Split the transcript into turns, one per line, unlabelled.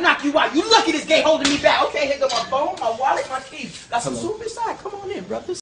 knock you out. You lucky this gay holding me back. Okay, here go my phone, my wallet, my keys. Got some soup inside. Come on in, brothers.